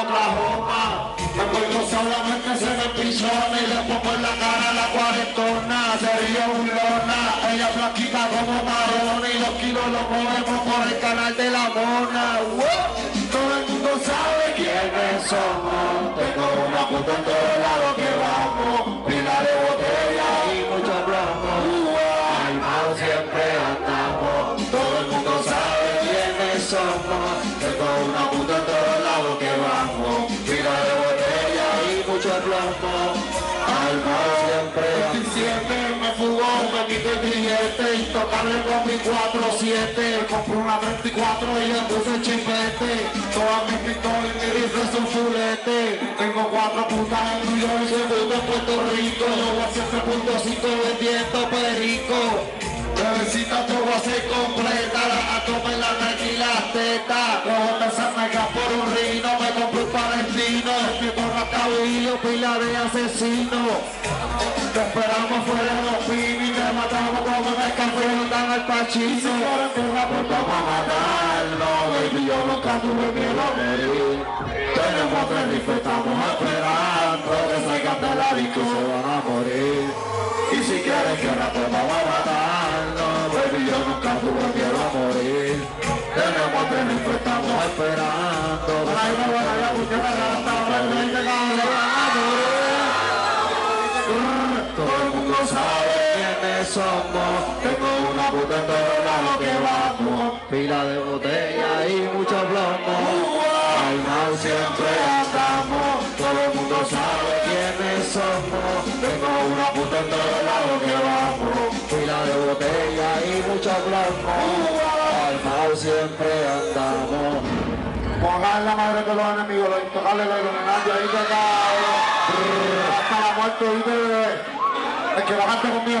Oklahoma. Me acuerdo solamente se me pichona y le pongo en la cara la cuarentona. Sería un lona, ella flaquita como marrón y los kilos los movemos por el canal de la mona. Todo el mundo sabe quiénes somos. Tengo una puta en todos lados que vamos. Pila de botella y mucho plomo. Al lado siempre andamos. Todo el mundo sabe quiénes somos. El billete y tocarle con mi 4-7. Compré una 34 y le puse chipete. Todas mis pistolas y mi rifle son fulete. Tengo cuatro putas en New York y segundo en Puerto Rico. Yo voy a 7.5 vendiendo perico. Bebecita te voy a hacer completa, la atomo en la Nike y las tetas. Cojo esas megas por un rino, me compré un palestino. Estoy con rascabillo, pila de asesino. Pachino. Si la puerta para matarlo, baby, yo nunca tuve miedo a morir. Tenemos tres rifles, estamos esperando que salgan de la disco, se van a morir. Y si quieres que rato vamos a matarlo, baby, yo nunca tuve miedo a morir. Tenemos tres rifles, estamos esperando. Que a morir. Todo el mundo sabe somos. Tengo una puta en lados que vamos. Pila de botella y mucho plomo. Al mal siempre andamos. Todo el mundo sabe quiénes somos. Tengo una puta en lados que vamos. Pila de botella y mucho plomo. Al mal siempre andamos. Pongan la madre de los enemigos, los intocables, los iluminantes, ahí que cabrón. Hasta la muerte, ¿viste? El que bajaste conmigo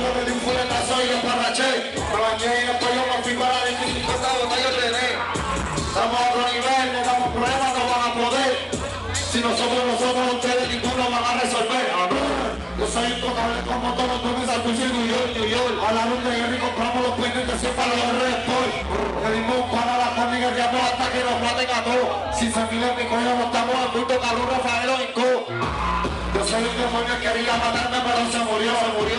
lo que di un fuletazo y embarraché. Me bañé y después yo me fui para la 25 botella de Estamos a otro nivel, le damos problemas, no van a poder. Si nosotros, nosotros, ustedes ninguno van a resolver. Yo soy intocable como todos los tunes al juicio New York, New York. A la luz de Henry compramos los pendientes siempre a los Red Sport. Le dimos un para la cómica y hasta que nos maten a todos. Si se miren mi coño, no estamos al punto cabrón Rafael Inco. Yo soy un demonio que quería matarme, pero se murió, se murió.